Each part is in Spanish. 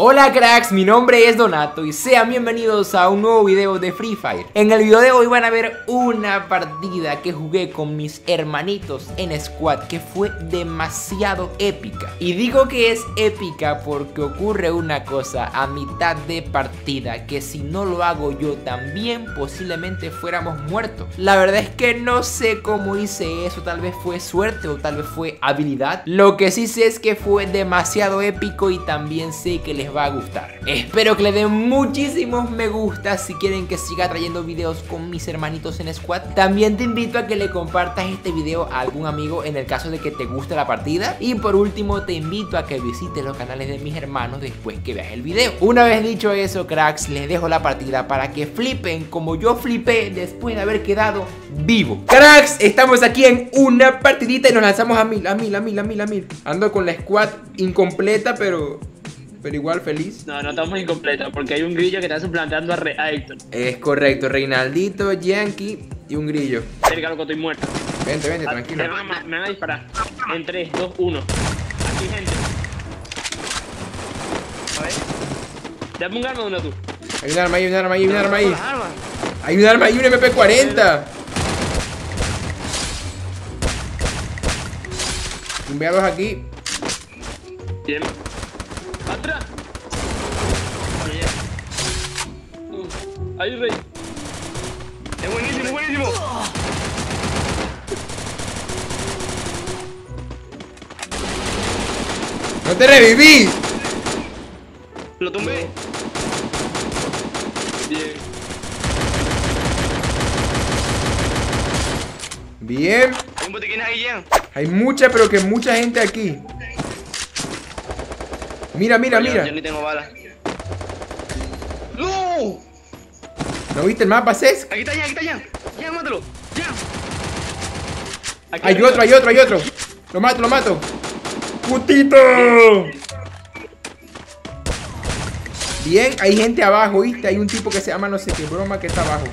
Hola cracks, mi nombre es Donato y sean bienvenidos a un nuevo video de Free Fire. En el video de hoy van a ver una partida que jugué con mis hermanitos en squad que fue demasiado épica. Y digo que es épica porque ocurre una cosa a mitad de partida que si no lo hago yo también posiblemente fuéramos muertos. La verdad es que no sé cómo hice eso, tal vez fue suerte o tal vez fue habilidad. Lo que sí sé es que fue demasiado épico y también sé que les va a gustar. Espero que le den muchísimos me gusta si quieren que siga trayendo videos con mis hermanitos en squad. También te invito a que le compartas este video a algún amigo en el caso de que te guste la partida. Y por último te invito a que visites los canales de mis hermanos después que veas el video. Una vez dicho eso cracks les dejo la partida para que flipen como yo flipé después de haber quedado vivo. Cracks, estamos aquí en una partidita y nos lanzamos a mil, a mil, a mil, a mil, a mil. Ando con la squad incompleta pero pero igual feliz. No, no estamos incompletos porque hay un grillo que está suplantando a, Re a Héctor. Es correcto, Reinaldito, Yankee y un grillo. Verga, loco, estoy muerto. Vente, vente, tranquilo. Me, van a- me van a disparar. En 3, 2, 1. Aquí, gente. A ver. Dame un arma, uno tú. Hay un arma ahí, hay un arma ahí, hay un arma ahí. Hay un arma ahí, un MP40. Tumbeados aquí. Bien. Ahí, rey. Es buenísimo, es buenísimo. ¡No te reviví! Lo tumbé. Bien. Bien. Hay un botiquín ahí, ya. Hay mucha, pero que mucha gente aquí. Mira, mira, mira. Yo ni tengo balas. ¡No! ¿No viste el mapa, Cesc? Aquí está ya, aquí está ya. Ya, mátalo. Ya. Aquí Hay arriba. otro, hay otro, hay otro. Lo mato, lo mato. ¡Putito! Bien, hay gente abajo, ¿viste? Hay un tipo que se llama no sé qué broma que está abajo.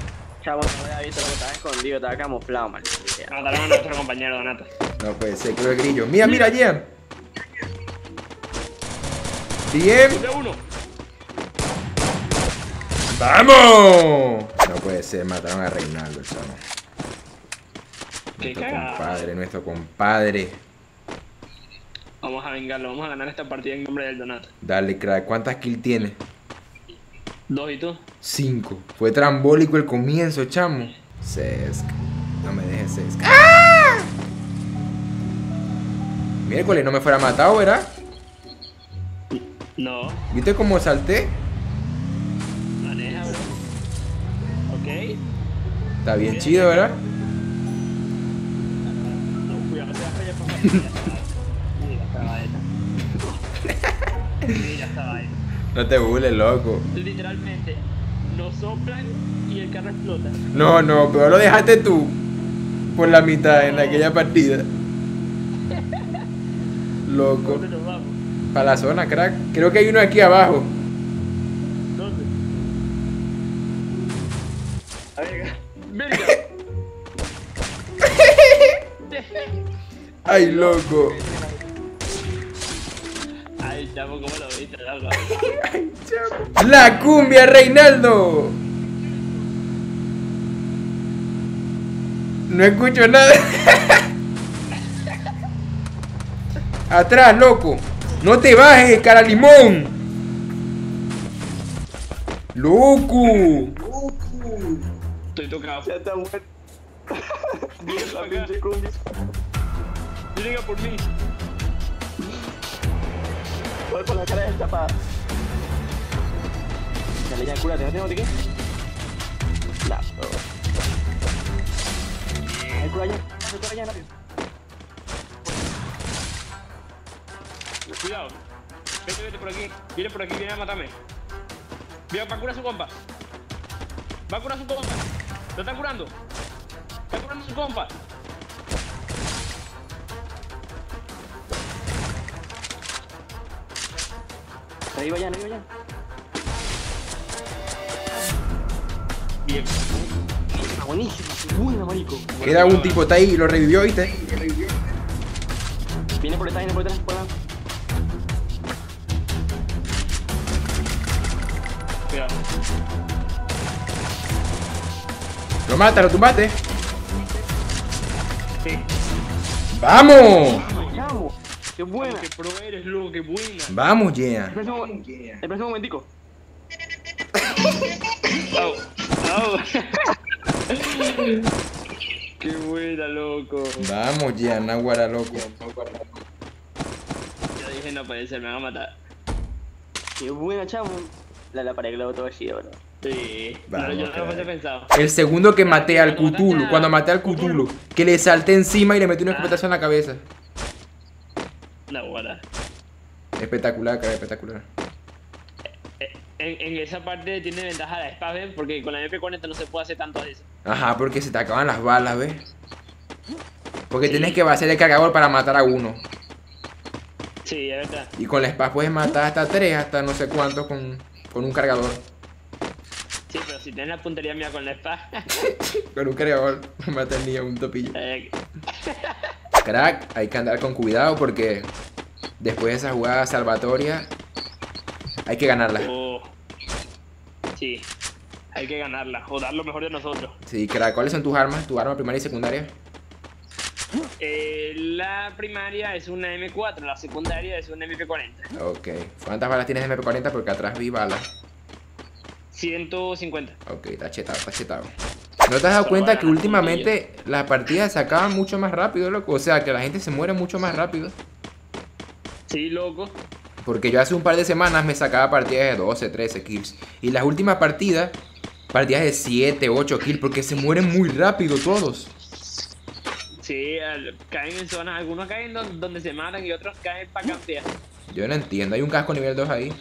Chavo, no había visto lo que estaba escondido, estaba camuflado, maldita. Mataron a nuestro compañero Donato. No puede ser, creo que grillo. Mira, mira, Jean. Bien. ¡Vamos! No puede ser, mataron a Reinaldo, chamo. Qué Nuestro cagada. compadre, nuestro compadre. Vamos a vengarlo, vamos a ganar esta partida en nombre del Donato. Dale, crack. ¿Cuántas kills tiene? Dos y tú. Cinco. Fue trambólico el comienzo, chamo. Sesc. No me dejes Sesc. ¡Ah! Miércoles, no me fuera matado, ¿verdad? No. ¿Viste cómo salté? Está bien chido, ¿verdad? No, te burles, loco. Literalmente, nos soplan y el carro explota. No, no, pero lo dejaste tú. Por la mitad en aquella partida. Loco. Para la zona, crack. Creo que hay uno aquí abajo. Ay, loco. Ay, chamo, ¿cómo lo viste, loco? Ay, chamo. La cumbia, Reinaldo. No escucho nada. Atrás, loco. No te bajes, cara limón. Loco. Estoy tocado. Ya está muerto. Vienen La para acá. pinche cumbia. Vienen a por mí. Voy por la cara destapada. Dale, ya, cúrate, ¿no tengo de qué? La, bro. Ay, cura ya, cura ya, rápido. Cuidado. Vete, vete por aquí. Viene por aquí, viene a matarme. Para curar a su compa. Va a curar su compa. Lo están curando. Está curando su compa. Arriba ya, arriba ya. Bien. Ah, buenísimo, buena, marico. Queda un tipo, está ahí y lo revivió, ¿viste? Viene por detrás, viene por detrás, por adelante. Cuidado. Lo mata, lo tumbaste. Sí. ¡Vamos! Chamo. Qué buena. Qué pro eres, loco, qué buena. Vamos, Jean. Espera un, mo- espera un momentico. Au, au. Qué buena, loco. Vamos, Jean, Naguara loco. Yo dije no puede ser, me van a matar. Qué buena, chamo. La, la pared que la botó así, bro. Sí. Vamos, no, yo no lo pensado. El segundo que maté al Cthulhu, cuando maté al Cthulhu, que le salté encima y le metí un escopetazo en la cabeza. La guarda. Espectacular, cara, espectacular. En, en esa parte tiene ventaja la espada, ¿ven? Porque con la MP40 no se puede hacer tanto de eso. Ajá, porque se te acaban las balas, ¿ves? Porque tienes que vaciar el cargador para matar a uno. Sí, es verdad. Y con la espada puedes matar hasta tres, hasta no sé cuántos con, con un cargador. Sí, pero si tienes la puntería mía con la espada. Con un cargador no matas ni a un topillo. Crack, hay que andar con cuidado porque después de esa jugada salvatoria hay que ganarla. oh. Sí. Hay que ganarla. O dar lo mejor de nosotros. Sí, crack, ¿cuáles son tus armas? ¿Tu arma primaria y secundaria? Eh, la primaria es una M4, la secundaria es una MP40. Ok. ¿Cuántas balas tienes de MP40? Porque atrás vi balas. 150. Ok, está chetado, está chetado. ¿No te has dado cuenta que últimamente las partidas se acaban mucho más rápido, loco? O sea, que la gente se muere mucho más rápido. Sí, loco. Porque yo hace un par de semanas me sacaba partidas de 12, 13 kills. Y las últimas partidas, partidas de 7, 8 kills, porque se mueren muy rápido todos. Sí, caen en zonas, algunos caen don- donde se matan y otros caen para campear. Yo no entiendo, hay un casco nivel 2 ahí.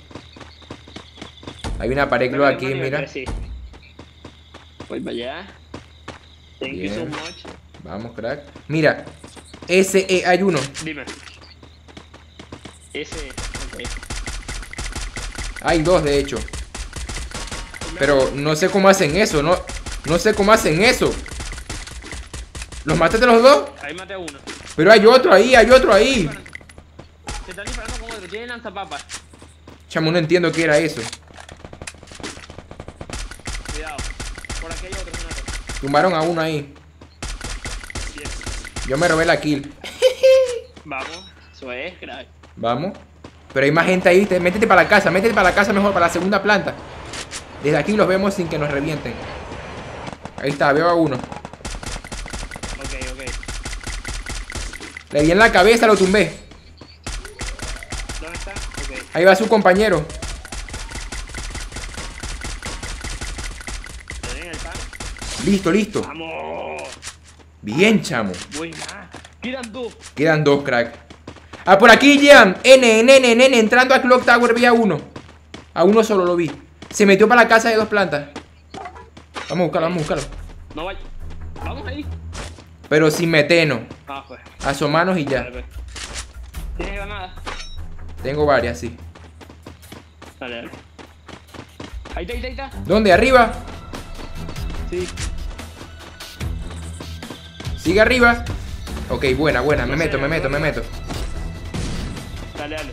Hay una pared aquí, mira. sí. Voy para allá. Thank you so Bien. much. Vamos, crack. Mira, ese eh, hay uno. Dime. Ese, ok. Hay dos, de hecho. Pero no sé cómo hacen eso, no, no sé cómo hacen eso. ¿Los mataste los dos? Ahí maté a uno. Pero hay otro ahí, hay otro ahí. Se están disparando con otro, tienen lanzapapas. Chamo, no entiendo qué era eso. Cuidado. Otro. Tumbaron a uno ahí. Yo me robé la kill. Vamos. Eso es, crack. Vamos. Pero hay más gente ahí. te- Métete para la casa, métete para la casa mejor, para la segunda planta. Desde aquí los vemos sin que nos revienten. Ahí está, veo a uno. Ok, ok. Le di en la cabeza, lo tumbé. ¿Dónde está? Ahí va su compañero. ¿Tienen el pan? Listo, listo. ¡Vamos! Bien, chamo. Buena. Quedan dos. Quedan dos, crack. Ah, por aquí, Jean. N, N, N, N. Entrando a Clock Tower vi a uno. A uno solo lo vi. Se metió para la casa de dos plantas. Vamos a buscarlo, vamos a buscarlo. No vaya. Vamos ahí. Pero sin meteno. Ah, pues. Asomanos y ya. pues. ¿Tienes granada? Tengo varias, sí. Dale, dale. Ahí está, ahí está, ahí está. ¿Dónde? ¿Arriba? Sí. ¿Sigue arriba? Ok, buena, buena. Me meto, me meto, me meto. Dale, dale.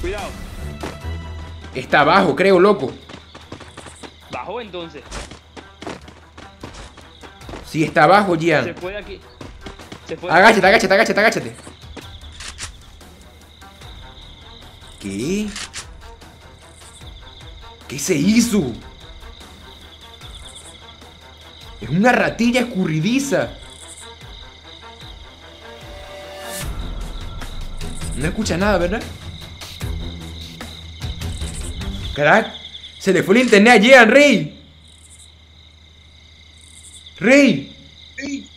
Cuidado. Está abajo, creo, loco. Bajó entonces. Sí, está abajo, Se Jean. fue de aquí. Se fue. Agáchate, agáchate, agáchate, agáchate. ¿Qué? ¿Qué se hizo? Es una ratilla escurridiza. No escucha nada, ¿verdad? Crack, se le fue el internet a Jean, Rey. Rey.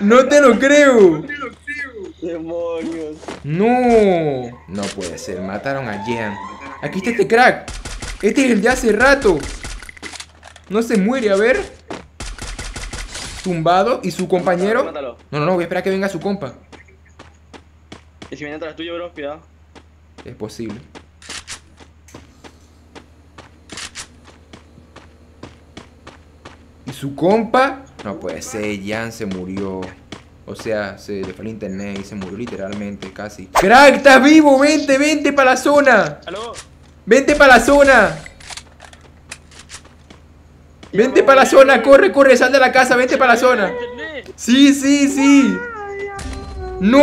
No te lo creo. Demonios. No. No puede ser. Mataron a Jean. Aquí está este crack. Este es el de hace rato. No se muere, a ver. Tumbado. ¿Y su compañero? Mátalo. No, no, no. Voy a esperar a que venga su compa. Y si viene atrás tuyo, bro, cuidado. Es posible. ¿Y su compa? No puede ser. Jean se murió. O sea, se le fue el internet y se murió literalmente, casi. ¡Crack, estás vivo! ¡Vente, vente para la zona! ¿Aló? ¡Vente para la zona! ¡Vente para la zona! ¡Corre, corre! ¡Sal de la casa! ¡Vente para la zona! ¡Sí, sí, sí! ¡No!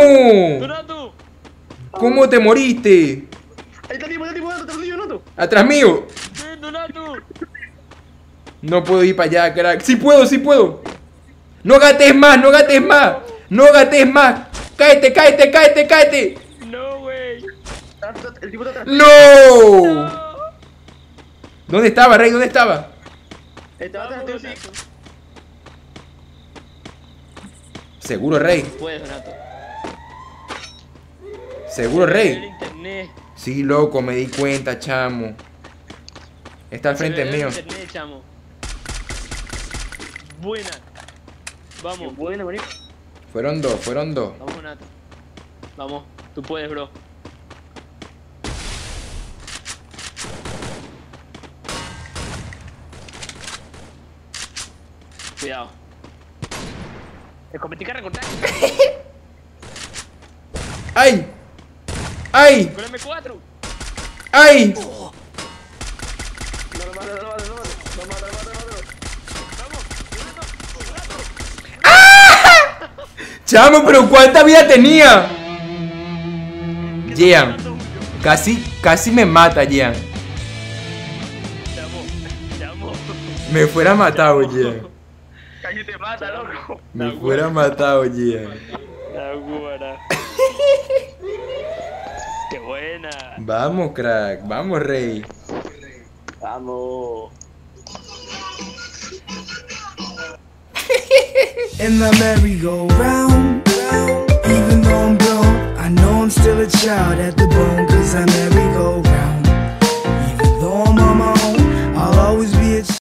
¿Cómo te moriste? Atrás tuyo, Donato. ¡Atrás mío! No puedo ir para allá, crack. ¡Sí puedo, sí puedo! ¡No gates más, no gates más! ¡No gates más! ¡Cáete, cáete, cáete, cáete! No, güey. Está- está- El tipo está atrás. ¡No! No. ¿Dónde estaba, Rey? ¿Dónde estaba? Estaba atrás, sí. Donato. Seguro, Rey. Puedes, Donato. Seguro, Rey. Sí, loco, me di cuenta, chamo. Está al frente mío. internet, chamo. Buena. Vamos, Bueno, bonito. Fueron dos, fueron dos. vamos, Donato. Vamos, tú puedes, bro. Cuidado. Que recortar ¡Ay! ¡Ay! con M4. ¡Ay! No lo mates, no lo mates, no lo. No lo mates, no lo mates, no lo mates. Vamos, Donato, Donato. Chamo, pero ¿cuánta vida tenía? Jean. Casi, casi me mata, Jean. Me fuera matado, Jean. Casi te mata, loco. Me fuera matado, Jean. La guara. Qué buena. Vamos, crack. Vamos, rey. Vamos. in the merry-go-round. Even though I'm grown, I know I'm still a child at the bone, cause I merry-go-round.